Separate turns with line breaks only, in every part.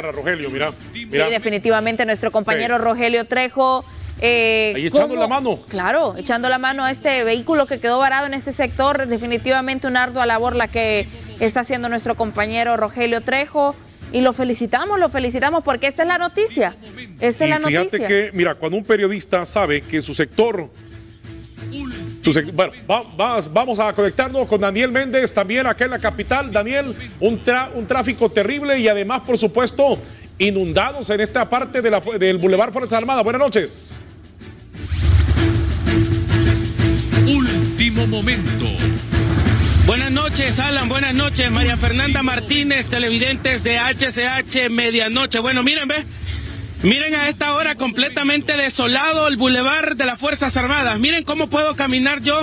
Rogelio, mira.
Sí, definitivamente nuestro compañero Rogelio Trejo.
Eh, Ahí echando la mano.
Claro, echando la mano a este vehículo que quedó varado en este sector. Definitivamente una ardua labor la que está haciendo nuestro compañero Rogelio Trejo. Y lo felicitamos, lo felicitamos porque esta es la noticia. Esta es la
fíjate
noticia.
que, mira, cuando un periodista sabe que su sector bueno, vamos a conectarnos con Daniel Méndez, también acá en la capital. Daniel, un, un tráfico terrible y además, por supuesto, inundados en esta parte del Boulevard Fuerzas Armadas. Buenas noches.
Último momento.
Buenas noches, Alan. Buenas noches, María Fernanda Martínez, televidentes de HCH Medianoche. Bueno, miren, ve. Miren a esta hora completamente desolado el bulevar de las Fuerzas Armadas. Miren cómo puedo caminar yo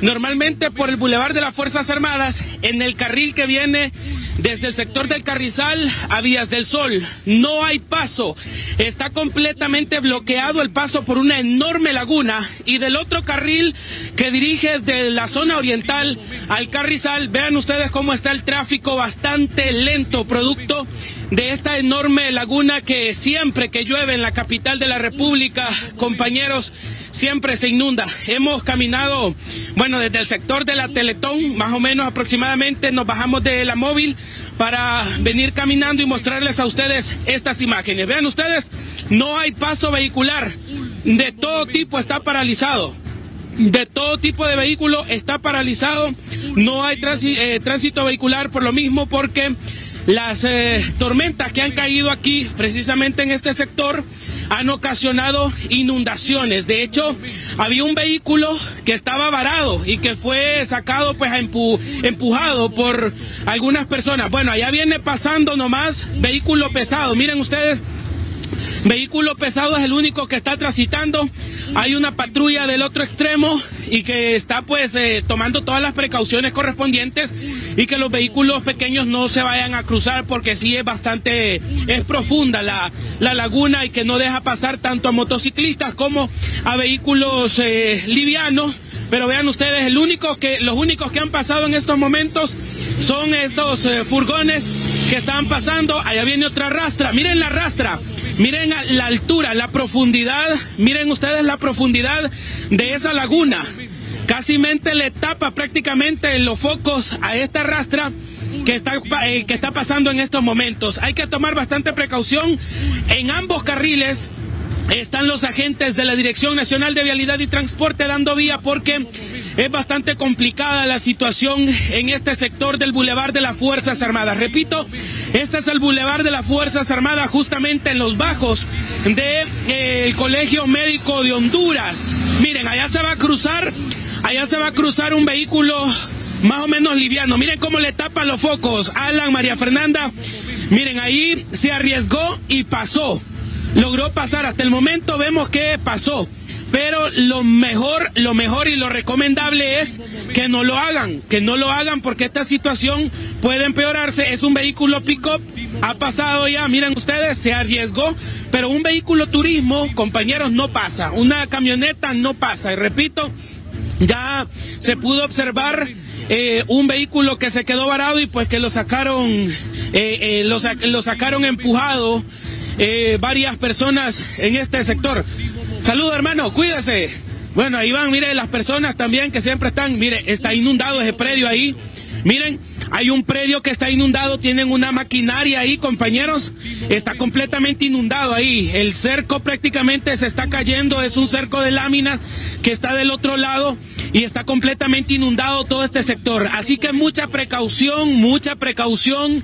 normalmente por el bulevar de las Fuerzas Armadas en el carril que viene desde el sector del Carrizal a Vías del Sol. No hay paso. Está completamente bloqueado el paso por una enorme laguna y del otro carril que dirige de la zona oriental al Carrizal, vean ustedes cómo está el tráfico bastante lento, producto de esta enorme laguna que siempre que llueve en la capital de la República, compañeros, siempre se inunda. Hemos caminado, bueno, desde el sector de la Teletón, más o menos aproximadamente, nos bajamos de la móvil para venir caminando y mostrarles a ustedes estas imágenes. Vean ustedes, no hay paso vehicular, de todo tipo está paralizado de todo tipo de vehículo está paralizado, no hay eh, tránsito vehicular por lo mismo porque las eh, tormentas que han caído aquí, precisamente en este sector, han ocasionado inundaciones. De hecho, había un vehículo que estaba varado y que fue sacado, pues, empujado por algunas personas. Bueno, allá viene pasando nomás vehículo pesado. Miren ustedes Vehículo pesado es el único que está transitando. Hay una patrulla del otro extremo y que está pues eh, tomando todas las precauciones correspondientes y que los vehículos pequeños no se vayan a cruzar porque sí es bastante, es profunda la, la laguna y que no deja pasar tanto a motociclistas como a vehículos eh, livianos. Pero vean ustedes, el único que, los únicos que han pasado en estos momentos son estos eh, furgones que están pasando. Allá viene otra rastra. Miren la rastra. Miren la altura, la profundidad, miren ustedes la profundidad de esa laguna. Casi le tapa prácticamente los focos a esta rastra que está, eh, que está pasando en estos momentos. Hay que tomar bastante precaución en ambos carriles. Están los agentes de la Dirección Nacional de Vialidad y Transporte dando vía porque es bastante complicada la situación en este sector del Boulevard de las Fuerzas Armadas. Repito, este es el Boulevard de las Fuerzas Armadas justamente en los bajos del de, eh, Colegio Médico de Honduras. Miren, allá se va a cruzar, allá se va a cruzar un vehículo más o menos liviano. Miren cómo le tapan los focos. Alan, María Fernanda. Miren, ahí se arriesgó y pasó. Logró pasar. Hasta el momento vemos que pasó. Pero lo mejor, lo mejor y lo recomendable es que no lo hagan, que no lo hagan porque esta situación puede empeorarse. Es un vehículo pick-up, ha pasado ya, miren ustedes, se arriesgó, pero un vehículo turismo, compañeros, no pasa. Una camioneta no pasa. Y repito, ya se pudo observar eh, un vehículo que se quedó varado y pues que lo sacaron, eh, eh, lo, lo, sacaron empujado varias personas en este sector. Saludos, hermano, cuídese. Bueno, ahí van, mire, las personas también que siempre están, mire, está inundado ese predio ahí. Miren, hay un predio que está inundado, tienen una maquinaria ahí, compañeros. Está completamente inundado ahí. El cerco prácticamente se está cayendo, es un cerco de láminas que está del otro lado y está completamente inundado todo este sector. Así que mucha precaución, mucha precaución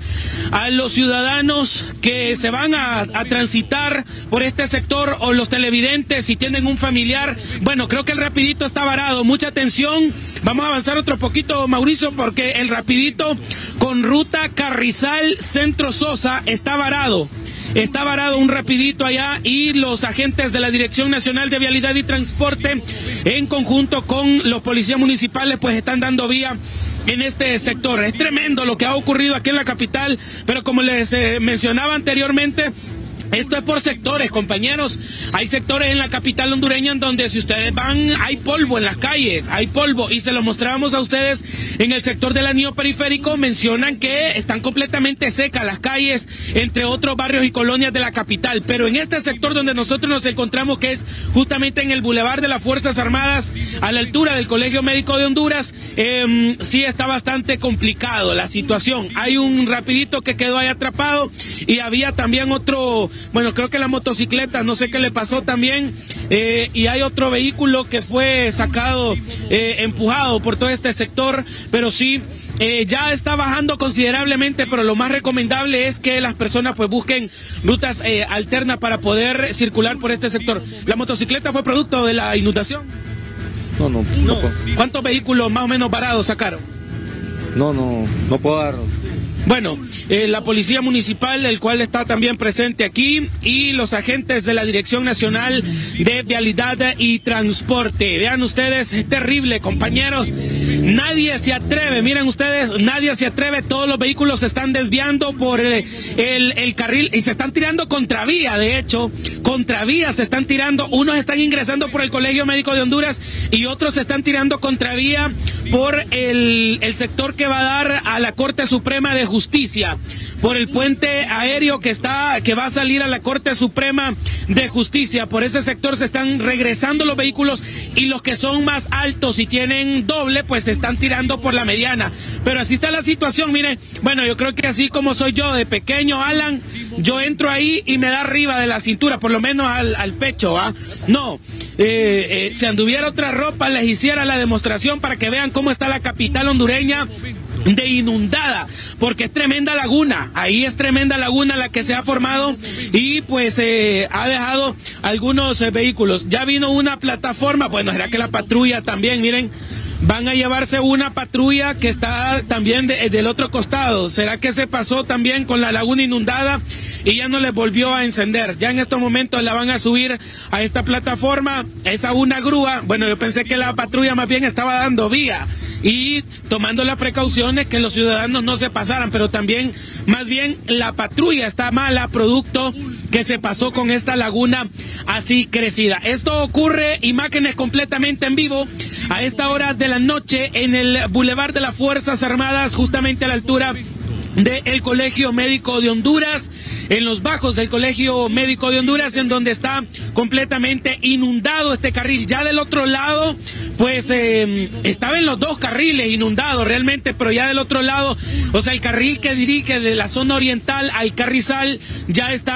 a los ciudadanos que se van a, transitar por este sector o los televidentes si tienen un familiar. Bueno, creo que el rapidito está varado. Mucha atención. Vamos a avanzar otro poquito, Mauricio, porque el rapidito con ruta Carrizal Centro Sosa está varado. Está varado un rapidito allá y los agentes de la Dirección Nacional de Vialidad y Transporte en conjunto con los policías municipales pues están dando vía en este sector. Es tremendo lo que ha ocurrido aquí en la capital, pero como les eh, mencionaba anteriormente, Esto es por sectores, compañeros. Hay sectores en la capital hondureña en donde si ustedes van, hay polvo en las calles, hay polvo. Y se lo mostrábamos a ustedes en el sector del anillo periférico. Mencionan que están completamente secas las calles, entre otros barrios y colonias de la capital. Pero en este sector donde nosotros nos encontramos, que es justamente en el Boulevard de las Fuerzas Armadas, a la altura del Colegio Médico de Honduras, eh, sí está bastante complicado la situación. Hay un rapidito que quedó ahí atrapado y había también otro bueno, creo que la motocicleta, no sé qué le pasó también, eh, y hay otro vehículo que fue sacado, eh, empujado por todo este sector, pero sí, eh, ya está bajando considerablemente, pero lo más recomendable es que las personas pues busquen rutas alternas para poder circular por este sector. ¿La motocicleta fue producto de la inundación?
No, no, no.
¿Cuántos vehículos más o menos varados sacaron?
No, no, no puedo dar
bueno, eh, la Policía Municipal, el cual está también presente aquí, y los agentes de la Dirección Nacional de Vialidad y Transporte. Vean ustedes, es terrible, compañeros. Nadie se atreve, miren ustedes, nadie se atreve, todos los vehículos se están desviando por el, el, carril y se están tirando contravía, de hecho, contravía se están tirando, unos están ingresando por el Colegio Médico de Honduras y otros se están tirando contravía por el, el sector que va a dar a la Corte Suprema de Justicia Justicia, por el puente aéreo que está, que va a salir a la Corte Suprema de Justicia. Por ese sector se están regresando los vehículos y los que son más altos y tienen doble, pues se están tirando por la mediana. Pero así está la situación, miren. Bueno, yo creo que así como soy yo de pequeño, Alan, yo entro ahí y me da arriba de la cintura, por lo menos al, pecho, ¿ah? No. Eh, eh, si anduviera otra ropa, les hiciera la demostración para que vean cómo está la capital hondureña de inundada, porque es tremenda laguna, ahí es tremenda laguna la que se ha formado y pues eh, ha dejado algunos eh, vehículos. Ya vino una plataforma, bueno, será que la patrulla también, miren, van a llevarse una patrulla que está también del otro costado. ¿Será que se pasó también con la laguna inundada y ya no les volvió a encender? Ya en estos momentos la van a subir a esta plataforma, esa una grúa. Bueno, yo pensé que la patrulla más bien estaba dando vía y tomando las precauciones que los ciudadanos no se pasaran, pero también más bien la patrulla está mala producto que se pasó con esta laguna así crecida. Esto ocurre, imágenes completamente en vivo, a esta hora de la noche en el Boulevard de las Fuerzas Armadas, justamente a la altura del Colegio Médico de Honduras, en los bajos del Colegio Médico de Honduras, en donde está completamente inundado este carril. Ya del otro lado, pues eh, estaba en los dos carriles inundados realmente, pero ya del otro lado, o sea, el carril que dirige de la zona oriental al Carrizal ya está